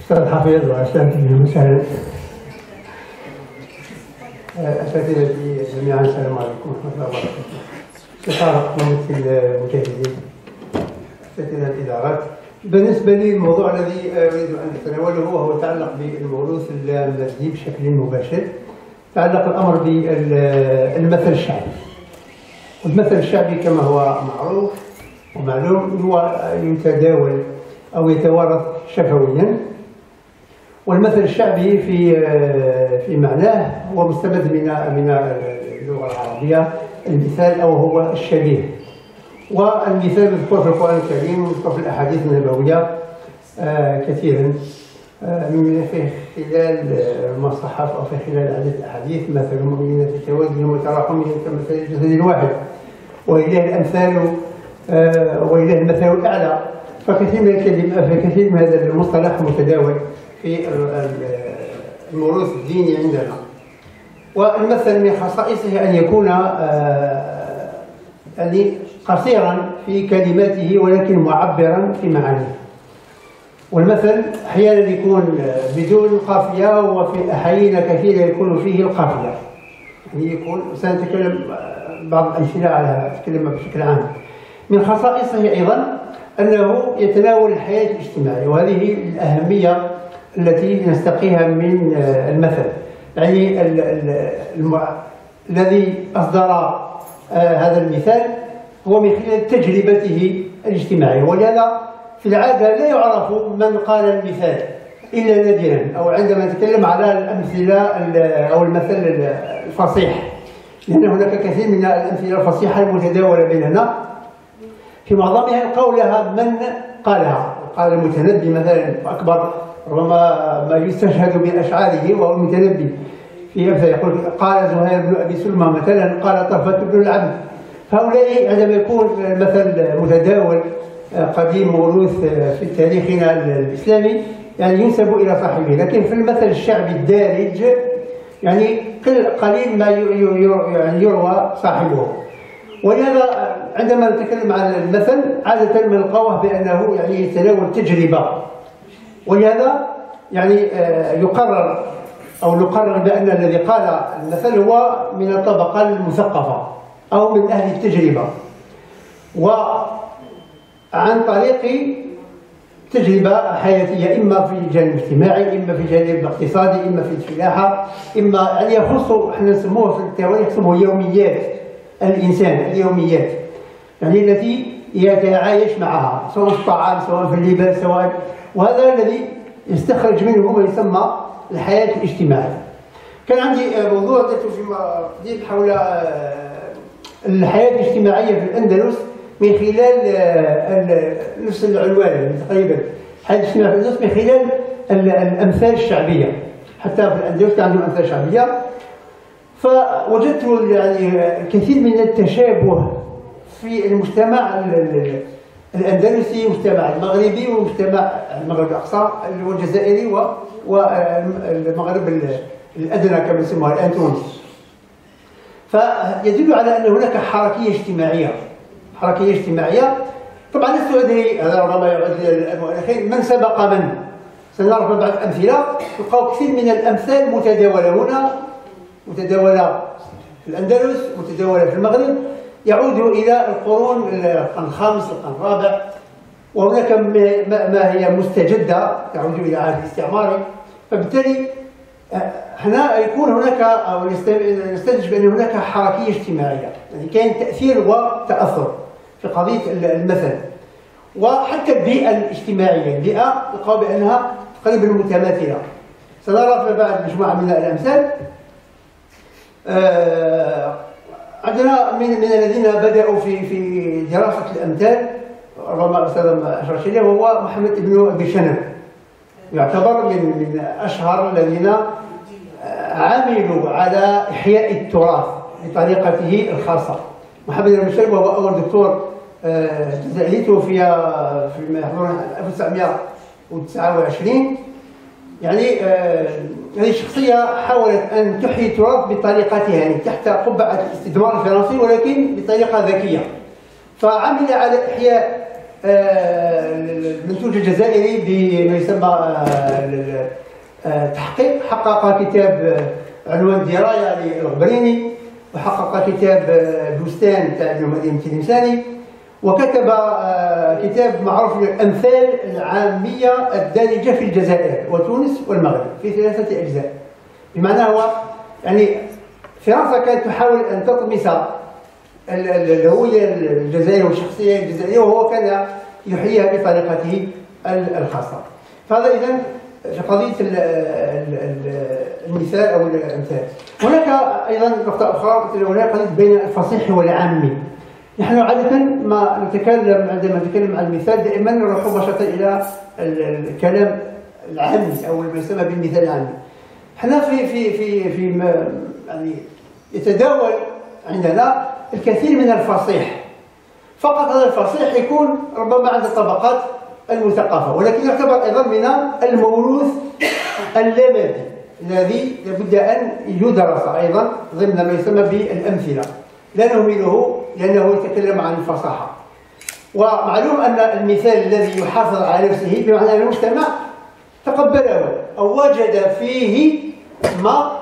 أستاذ حفيظ وأساتذتي المساعد أساتذتي جميعا السلام عليكم ورحمة الله وبركاته. استشارة ممثل المجاهدين. أساتذة الإدارات. بالنسبة لي الموضوع الذي أريد أن أتناوله هو يتعلق بالموروث المادي بشكل مباشر تعلق الأمر بالمثل الشعبي. والمثل الشعبي كما هو معروف ومعلوم هو يتداول أو يتوارث شفويا. والمثل الشعبي في في معناه هو مستمد من من اللغة العربية المثال أو هو الشبيه. والمثال مذكور في القرآن الكريم ومذكور في الأحاديث النبوية آه، كثيرا آه، من في خلال المصحف أو في خلال عدة أحاديث مثل المؤمنين في توازنهم وتراحمهم كمثل الجسد الواحد وإليه الأمثال آه، وإليه المثل الأعلى. فكثير من فكثير من هذا المصطلح متداول في الموروث الديني عندنا. والمثل من خصائصه أن يكون يعني قصيرا في كلماته ولكن معبرا في معانيه. والمثل أحيانا يكون بدون قافية وفي احايين كثيره يكون فيه القافية. يعني يكون سنتكلم بعض الأمثلة على اتكلم بشكل عام. من خصائصه أيضا أنه يتناول الحياة الاجتماعية وهذه الأهمية التي نستقيها من المثل. يعني الذي أصدر آه، هذا المثال هو من خلال تجربته الاجتماعية. ولهذا في العادة لا يعرف من قال المثال إلا نادرا أو عندما نتكلم على الأمثلة أو المثل الفصيح. لأن هناك كثير من الأمثلة الفصيحة المتداولة بيننا. في معظمها قولها من قالها. قال المتنبي مثلا أكبر ربما ما يستشهد بأشعاره وهو المتنبي. في أمثلة يقول قال زهير بن أبي سلمى مثلا قال طرفة بن العبد. هؤلاء عندما يكون مثل متداول قديم موروث في تاريخنا الإسلامي يعني ينسب إلى صاحبه. لكن في المثل الشعبي الدارج يعني قليل ما يعني يروى صاحبه. ولهذا عندما نتكلم عن المثل عادة ما نلقاه بأنه يعني يتناول تجربة. ولهذا يعني يقرر أو نقرر بأن الذي قال المثل هو من الطبقة المثقفة أو من أهل التجربة. وعن طريق تجربة حياتية إما في الجانب الاجتماعي إما في الجانب الاقتصادي إما في الفلاحة إما يعني يخص إحنا نسموه في التواريخ نسموه يوميات الإنسان اليوميات. يعني التي يتعايش معها سواء في الطعام سواء في اللباس سواء وهذا الذي يستخرج منه ما يسمى الحياة الاجتماعية. كان عندي موضوع درته في حول الحياة الاجتماعية في الأندلس من خلال آه، نفس العنوان تقريبا الحياة الاجتماعية في الأندلس من خلال الأمثال الشعبية. حتى في الأندلس كان عندهم أمثال شعبية. فوجدت يعني الكثير من التشابه في المجتمع الأندلسي والمجتمع المغربي والمجتمع المغرب الأقصى والجزائري والمغرب الأدنى كما يسموها الآن تونس فيدل على أن هناك حركية اجتماعية. حركية اجتماعية. طبعا لست أدري هذا ربما يعود للمؤرخين من سبق من؟ سنعرف بعض الأمثلة. تلقاو كثير من الأمثال متداولة هنا متداولة في الأندلس متداولة في المغرب. يعود إلى القرون القرن الخامس القرن الرابع. وهناك ما هي مستجدة تعود إلى عهد الاستعماري. فبالتالي هنا يكون هناك أو نستنتج بأن هناك حركية اجتماعية. يعني كاين تأثير وتأثر في قضية المثل. وحتى البيئة الاجتماعية البيئة نلقاو بأنها تقريبا متماثلة. سنرى في بعض مجموعة من الأمثال. آه عندنا من من الذين بداوا في في دراسه الامثال ربما الاستاذ اشرت اليه وهو محمد بن ابي شنب يعتبر من من اشهر الذين عملوا على إحياء التراث بطريقته الخاصة محمد المشرب وهو أول دكتور جزائري توفي في 1929 يعني آه، هذه الشخصية حاولت أن تحيي التراث بطريقتها يعني تحت قبعة الاستدمار الفرنسي ولكن بطريقة ذكية. فعمل على إحياء المنتوج الجزائري بما يسمى تحقيق حقق كتاب عنوان دراية للغبريني وحقق كتاب بستان تاع المدينة التلمساني وكتب آه، كتاب معروف الأمثال العامية الدارجة في الجزائر وتونس والمغرب في ثلاثة أجزاء. بمعنى هو يعني فرنسا كانت تحاول أن تطمس الهوية الجزائرية والشخصية الجزائرية وهو كان يحييها بطريقته الخاصة. فهذا إذا قضية المثال أو الأمثال. هناك أيضا نقطة أخرى هناك قضية بين الفصيح والعامي. نحن عادة ما نتكلم عندما نتكلم عن المثال دائما نروح مباشرة إلى الكلام العامي أو ما يسمى بالمثال العامي. إحنا في في في في يعني يتداول عندنا الكثير من الفصيح. فقط هذا الفصيح يكون ربما عند الطبقات المثقفة ولكن يعتبر أيضا من الموروث اللامادي الذي لابد أن يدرس أيضا ضمن ما يسمى بالأمثلة. لا نهمله لأنه يتكلم عن الفصاحة. ومعلوم أن المثال الذي يحافظ على نفسه بمعنى المجتمع تقبله أو وجد فيه ما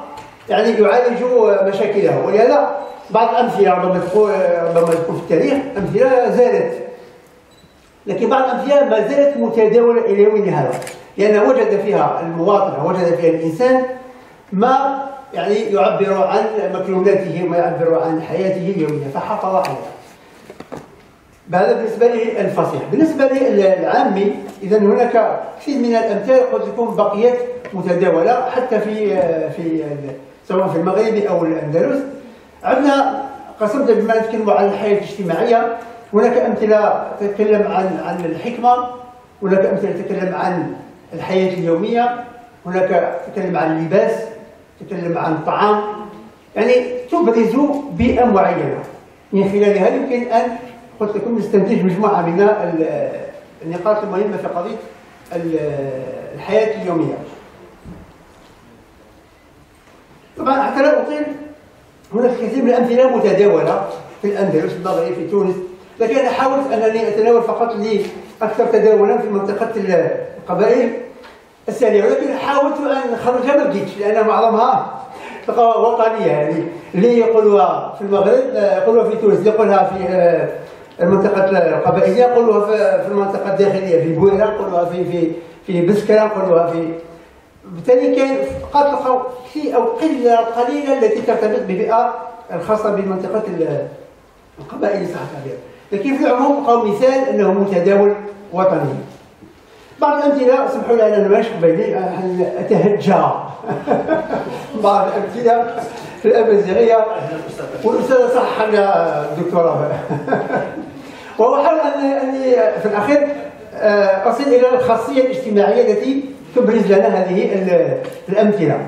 يعني يعالج مشاكله. ولهذا بعض الأمثلة ربما ربما تكون في التاريخ أمثلة زالت. لكن بعض الأمثلة ما زالت متداولة إلى يومنا هذا لأن وجد فيها المواطن وجد فيها الإنسان ما يعني يعبر عن مكنوناته وما يعبر عن حياته اليومية فحافظ عليها هذا بالنسبة للفصيح. بالنسبة للعامي إذا هناك كثير من الأمثال قد تكون بقيت متداولة حتى في في سواء في المغرب أو الأندلس. عندنا قسمت بما نتكلم عن الحياة الاجتماعية. هناك أمثلة تتكلم عن عن الحكمة هناك أمثلة تتكلم عن الحياة اليومية هناك تتكلم عن اللباس تتكلم عن الطعام يعني تبرز بيئة معينة. من خلالها يمكن أن قلت لكم نستنتج مجموعة من النقاط المهمة في قضية الحياة اليومية. طبعا حتى لا أطيل هناك كثير من الأمثلة متداولة في الأندلس المغرب في تونس. لكن أنا حاولت أنني أتناول فقط لي أكثر تداولا في منطقة القبائل. السريع ولكن حاولت أن نخرجها ما لقيتش لأن معظمها وطنيه يعني اللي يقولوها في المغرب يقولوها في تونس يقولها في آه، المنطقة القبائلية يقولوها في المنطقة الداخلية في بويرة يقولوها في في في بسكرة يقولوها في. بالتالي كاين فقط تلقاو في أو قلة قليلة التي ترتبط ببيئة الخاصة بمنطقة القبائل صح التعبير لكن في العموم لقاو مثال أنه متداول وطني. بعض الأمثلة اسمحوا لي أنا ماشي قبيلي أتهجى؟ بعض الأمثلة في الأمازيغية. والأستاذ صح لنا الدكتوراه وهو حاول أني في الأخير آه، أصل إلى الخاصية الاجتماعية التي تبرز لنا هذه الأمثلة.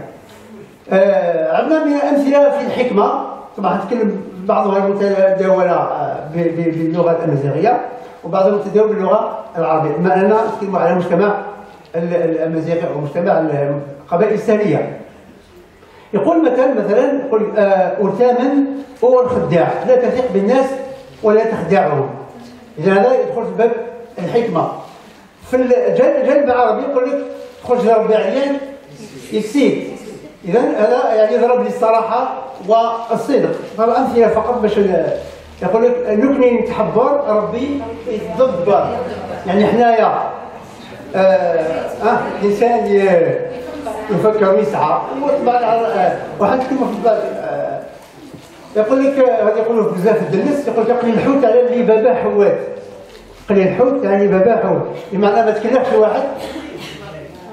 آه، عندنا من الأمثلة في الحكمة طبعا نتكلم بعضها متداولة آه، باللغة الأمازيغية. وبعضهم متداول باللغة العربية. بما أننا نتكلم على مجتمع الأمازيغي أو مجتمع القبائل السامية يقول مثلا مثلا يقول أرتاما هو الخداع. لا تثق بالناس ولا تخدعهم. إذا هذا يدخل في باب الحكمة. في الجانب العربي يقول لك تخرج ربي عيان يكسيك إذا هذا يعني يضرب للصراحة والصدق. فالأمثلة فقط باش يقول لك نكني نتحبر ربي يتدبر يعني حنايا آه آه الانسان يفكر ويسعى. وطبعا آه واحد كلمه في البال آه يقول لك هذا يقولوا بزاف الدلس يقول لك قليل الحوت على اللي بابا حوات. قليل الحوت يعني بابا حوت بمعنى ما تكلفش واحد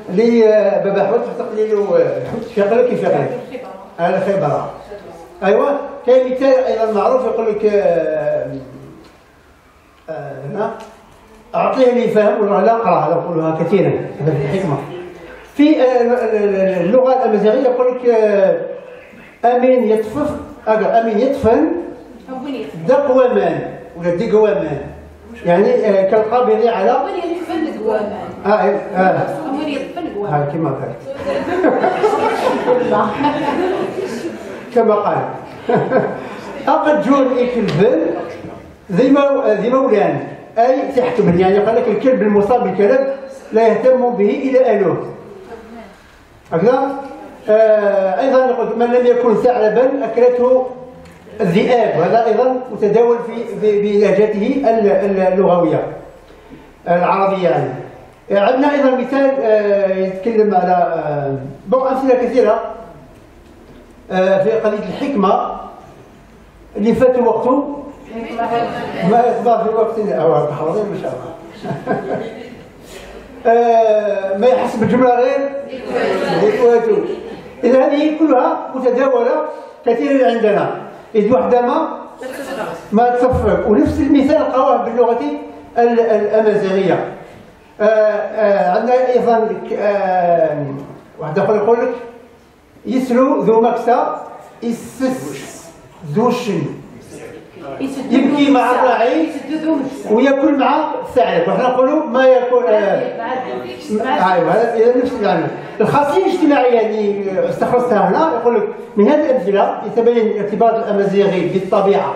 اللي بابا حوت تقليل الحوت في قلب كيف يقلب على خبره أيوه. كاين مثال أيضا معروف يقول لك آه، آه، هنا اعطيه لي فهم ولا لا؟ أقرأ يقولها كثيرا هذا في الحكمه في آه، اللغة الأمازيغية يقول لك آمين يطفف آمين يطفن دقوامان ولا دقوامان يعني كالقابض على آه آه كما قالت كما قال. أقد جون إكلبن ذي ذي مولان أي تحكم يعني قال لك الكلب المصاب بالكلب لا يهتم به إلى أهله هكذا؟ آه أيضا من لم يكن ثعلبا أكلته الذئاب. وهذا أيضا متداول في بلهجته اللغوية. العربية يعني. عندنا أيضا مثال آه يتكلم على آه بعض أمثلة كثيرة. في قضية الحكمة اللي فات وقته ما يطبع في وقت حاضر ما شاء الله. آه، ما يحسب الجملة غير إذا هذه كلها متداولة كثيرا عندنا. إذ وحدة ما ما تصفق ونفس المثال قواه باللغة الأمازيغية. آه، آه، عندنا أيضا واحد آخر يقول لك يسلو ذو مكسى يسس ذو شن يبكي مع الراعي ويأكل مع الثعلب وحنا نقولوا ما يأكل أيوه هذا نفس المعنى الخاصية الاجتماعية اللي استخلصتها هنا يقول لك من هذه الأمثلة يتبين ارتباط الأمازيغي بالطبيعة.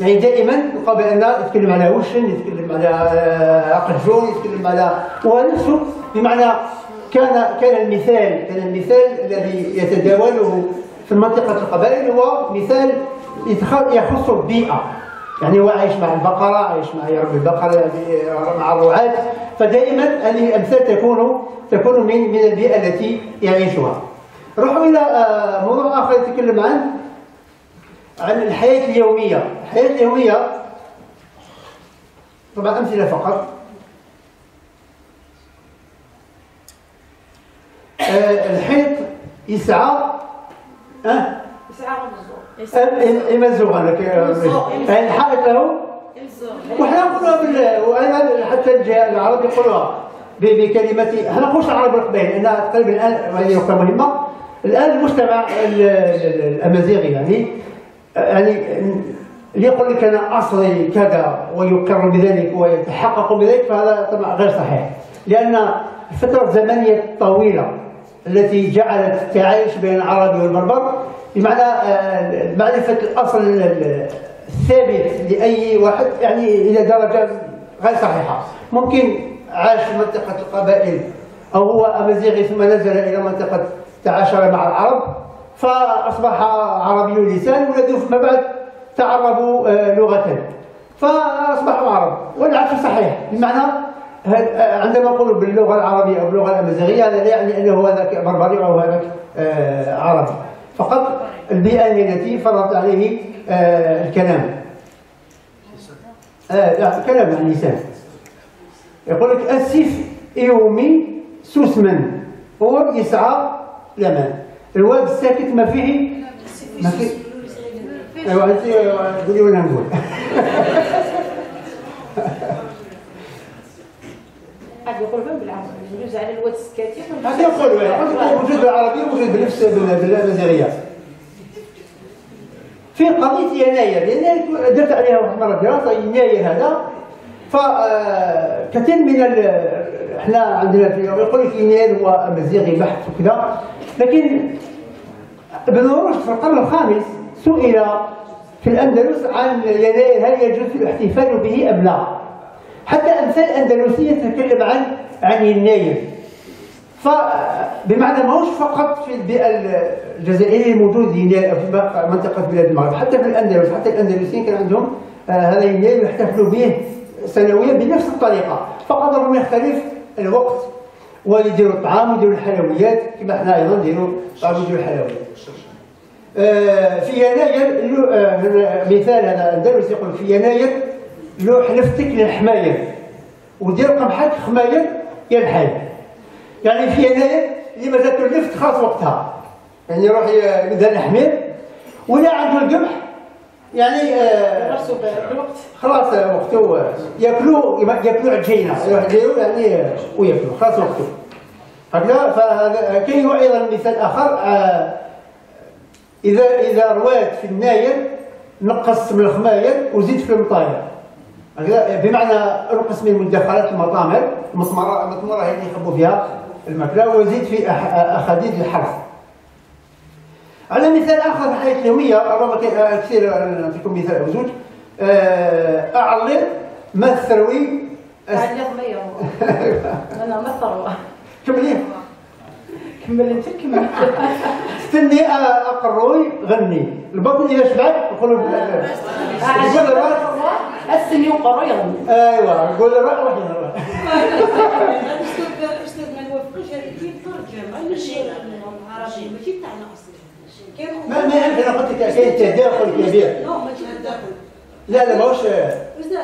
يعني دائما نلقى بان يتكلم على وشن يتكلم على اقجون يتكلم على ونفسه بمعنى كان كان المثال كان المثال الذي يتداوله في منطقة القبائل هو مثال يخص البيئة. يعني هو عايش مع البقرة عايش مع يربي البقرة يعني مع الرعاة. فدائما هذه الأمثال تكون تكون من من البيئة التي يعيشها. نروح إلى آه، موضوع آخر يتكلم عن عن الحياة اليومية. الحياة اليومية طبعا أمثلة فقط. الحيط يسعى أه يسعى يمزوغ لك الحائط له؟ وحنا نقولوها بال وأنا حتى الجهة العرب يقولوها بكلمه إحنا نقولش العرب القبائل لأن تقريبا الآن وهذه نقطه مهمة. الآن المجتمع الأمازيغي يعني يعني اللي يقول لك أنا أصلي كذا ويقر بذلك ويتحقق بذلك فهذا طبعا غير صحيح. لأن الفترة الزمنية الطويلة التي جعلت التعايش بين العربي والبربر بمعنى آه، معرفة الأصل الثابت لأي واحد يعني إلى درجة غير صحيحة. ممكن عاش في منطقة القبائل أو هو أمازيغي ثم نزل إلى منطقة تعاشر مع العرب فأصبح عربي اللسان ولدوا فيما بعد تعربوا آه، لغة فأصبحوا عرب والعكس صحيح. بمعنى عندما نقول باللغة العربية أو باللغة الأمازيغية هذا لا يعني أنه هذاك بربري أو هذاك عربي فقط البيئة هي التي فرضت عليه آه الكلام آه الكلام عن اللسان يقول لك السيف يومي سوسمن هو يسعى لمن الواد الساكت ما فيه ما فيه ايوا انت قولي وأنا نقول قد يقولون موجود بالعربي وموجود بنفس في قضية يناير يناير درت عليها واحد المره دراسة يناير هذا. فكثير من إحنا عندنا يقول لك يناير هو امازيغي بحت وكذا. لكن ابن رشد في القرن الخامس سئل في الأندلس عن يناير هل يجوز الاحتفال به أم لا؟ حتى أمثال أندلسية تتكلم عن عن يناير فبمعنى ماهوش فقط في البيئة الجزائرية الموجود يناير أو في منطقة بلاد المغرب. حتى في الاندلس حتى الأندلسيين كان عندهم آه هذا يناير يحتفلوا به سنويا بنفس الطريقة. فقط ربما يختلف الوقت. ويديروا الطعام ويديروا الحلويات كما إحنا أيضا نديروا طعام ويديروا الحلويات. آه في يناير آه مثال هذا الاندلس يقول في يناير له حلفتك للحماية. ودير قمحك خماير يا الحي يعني في يناير اللي ما ذاك اللفت خاص وقتها. يعني يروح يبدا الحمير. ولا عنده القمح. يعني آه خلاص وقته ياكلوا ياكلوا عجينه يروح يديروا يعني وياكلوا خلاص وقته هكذا فهذا كاين أيضا مثال آخر. آه إذا إذا روات في الناير نقص من الخماير وزيد في المطاير بمعنى نقص من مدخلات المطامر المطمرة المطمرة هي اللي يخبوا فيها الماكلة ويزيد في أخاديد الحرف على مثال آخر في الحياة اليومية ربما كثير نعطيكم مثال أو زوج. آه، أعلر ما الثروي عندي خمية. أنا ما الثروة. كملي. كمل أنت كمل استني أقروي غني. البطن اذا شبعت يقولوا يقول السني وقرو يغني أيوه يقول الراس روح يهرب الاستاذ ما ماشي قلت لك كاين تداخل كبير non ماشي لا لا ماهوش لا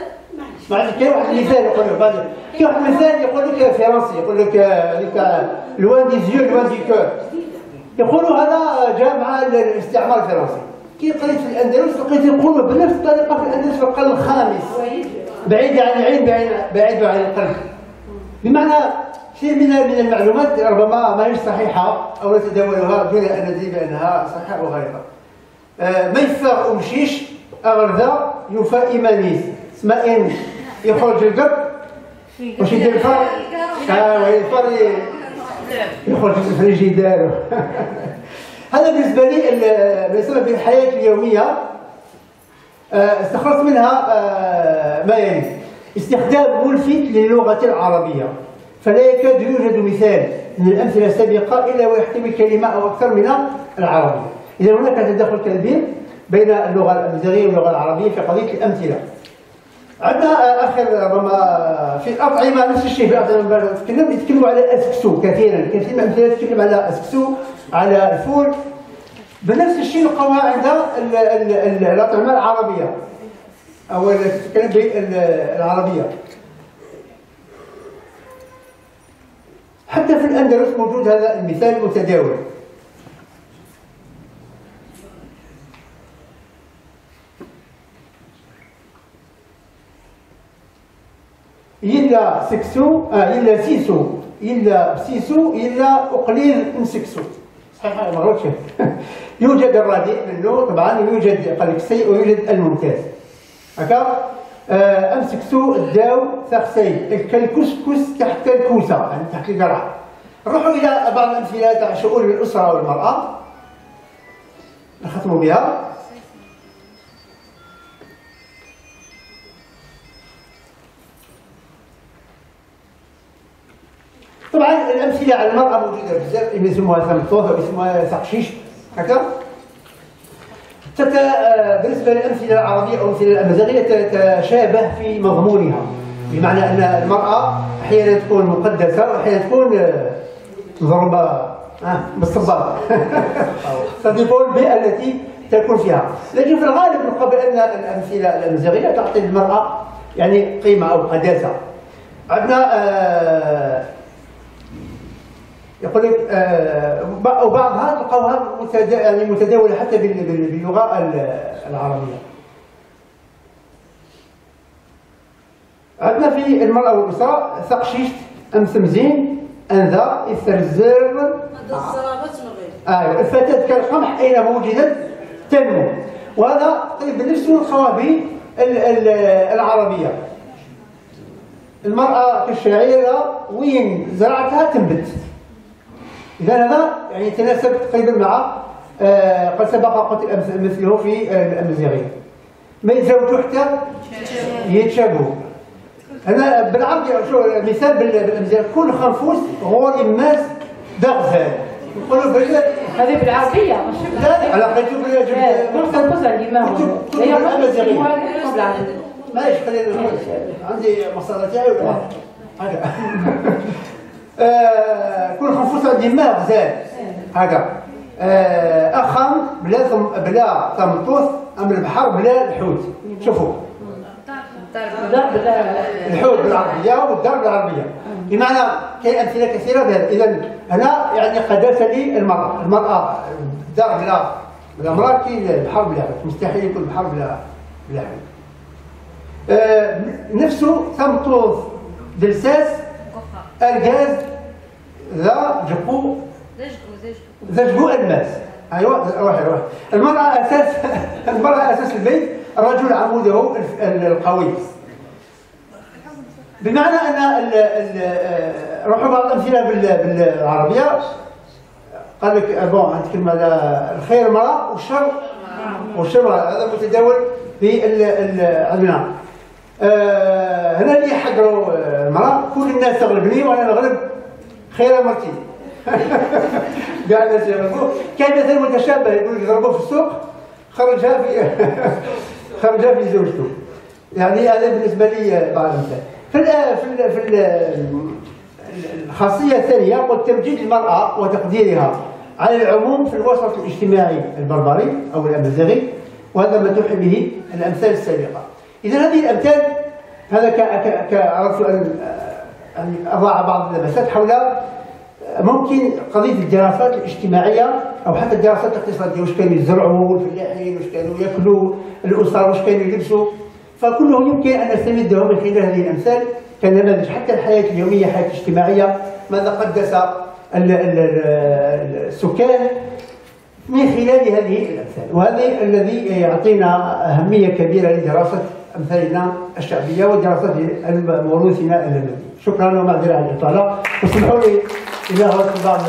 معلش كاين واحد المثال يقول لك يقول لك فرنسي يقول لك هذيك loin des yeux loin du cœur يقولوا هذا جاء مع الاستعمار الفرنسي. كي قريت في الأندلس لقيت يقولوا بنفس الطريقة في الأندلس في القرن الخامس. بعيد عن العين بعيد عن القلب بمعنى شيء من من المعلومات ربما ما هي صحيحة أو نتداولها دون أن ندري بأنها صحيحة أو غلطه آه، ما يفاق أمشيش اغردا يوفى إيمانيس. اسمع إن يخرج القلب واش يدير الفار آه الفار ي- يخرج في الفريجيدير هذا بالنسبة لي ما يسمى بالحياة اليومية. آه، استخلصت منها آه، ما يلي. استخدام ملفت للغة العربية. فلا يكاد يوجد مثال من الأمثلة السابقة إلا ويحتوي كلمة أو أكثر من العربية. إذا هناك تداخل كبير بين اللغة الأمازيغية واللغة العربية في قضية الأمثلة. عندنا آخر ربما في الأطعمة نفس الشيء في الأطعمة نتكلم يتكلموا على أسكسو كثيرا. كثير من الأمثلة تتكلم على أسكسو على الفول. بنفس الشيء نلقاوها عند ال- ال- ال- الأطعمة العربية أو التي تتكلم بالعربية حتى في الأندلس موجود هذا المثال متداول إلا سكسو آه إلا سيسو. إلا سيسو إلا أقليل نسكسو صحيح ما غلطش؟ يوجد الرديء منه طبعا يوجد قال لك السيء ويوجد الممتاز. هكا آه، امسك سوء الداو ثخسي كالكسكس تحت الكوسة يعني تحت القرع نروحوا إلى بعض الأمثلة تاع شؤون الأسرة والمرأة. نختموا بها. طبعا الأمثلة على المرأة موجودة بزاف يسموها ثمطوط أو يسموها ثقشيش هكا. آه، بالنسبة للأمثلة العربية أو الأمثلة الأمازيغية تتشابه في مضمونها بمعنى أن المرأة أحيانا تكون مقدسة واحيانا تكون آه، مضروبه آه بالصباط تديبون البيئه التي تكون فيها. لكن في الغالب نلقى بان الأمثلة الأمازيغية تعطي المرأة يعني قيمة أو قداسة. عندنا آه يقول لك آه، وبعضها تلقاوها يعني متداوله حتى بال- بال- باللغة ال- العربية. عندنا في المرأة والأسرة ثقشيشت الصرابات من غير أيوه الفتاه كالقمح اينما وجدت تنمو وهذا طيب بنفسه نلقاوها به ال- ال- العربية. المرأة كالشعيرة وين زرعتها تنبت. إذا هذا يعني يتناسب تقريبا مع آه، قد سبق قلت مثله في آه، الأمازيغية ما يتزوجوا حتى يتشابهوا أنا بالعربي شو مثال بال- بالأمازيغية كل خنفوس غور إماس دغزال يقولوا بال هذه بالعربية ماشي لا جبت إيه، كل خنفوس عندي ما هو. هي الأمازيغية ما بالعربي معليش خلينا عندي مصادر تاعي ولا؟ هذا كل خنفوس عندي ماء غزال هكا. آه، أخم بلا ثم بلا ثمطوث ام البحر بلا الحوت. شوفوا. الحوت بالعربية والدار بالعربية. بمعنى كاين أمثلة كثيرة بهذا. إذا هنا يعني قداسه للمراه المراه الدار بلا بلا امراه كاين البحر بلا حوت مستحيل يكون البحر بلا بلا حوت. آه، نفسه ثمطوث دلساس ارقاز ذا جقو ذا جقو الماس. أيوه روح روح. المرأة أساس المرأة أساس البيت الرجل عموده القوي. بمعنى أن آه، روحوا بعض الأمثلة بال- بالعربية. قال لك آه، بون نتكلم على الخير مرأة والشر. والشر. هذا متداول في عندنا آه هنا اللي يحضروا آه، المرأة كل الناس تغلبني وأنا نغلب خير مرتي. كاع الناس يغلبوه كان مثل متشابه يقول لك ضربوه في السوق خرجها في خرجها في زوجته. يعني هذا بالنسبة لي بعض المثال في ال في ال في ال الخاصية الثانية هو تمجيد المرأة وتقديرها على العموم في الوسط الاجتماعي البربري أو الأمازيغي وهذا ما توحي به الأمثال السابقة. إذا هذه الأمثال هذا ك ك- ك اردت ان ان اضع بعض اللمسات حول ممكن قضية الدراسات الاجتماعية أو حتى الدراسات الاقتصادية. واش كانوا يزرعوا؟ الفلاحين واش كانوا يأكلوا؟ الأسر؟ واش كانوا يلبسوا؟ فكله يمكن أن نستمده من خلال هذه الأمثال. كنماذج حتى الحياة اليومية الحياة الاجتماعيه ماذا قدس ال- ال- ال- السكان من خلال هذه الأمثال. وهذا الذي يعطينا أهمية كبيرة لدراسه أمثالنا الشعبية ودراسة موروثنا النبوي شكرا ومعذرة على الإطالة. واسمحوا لي اردت بعض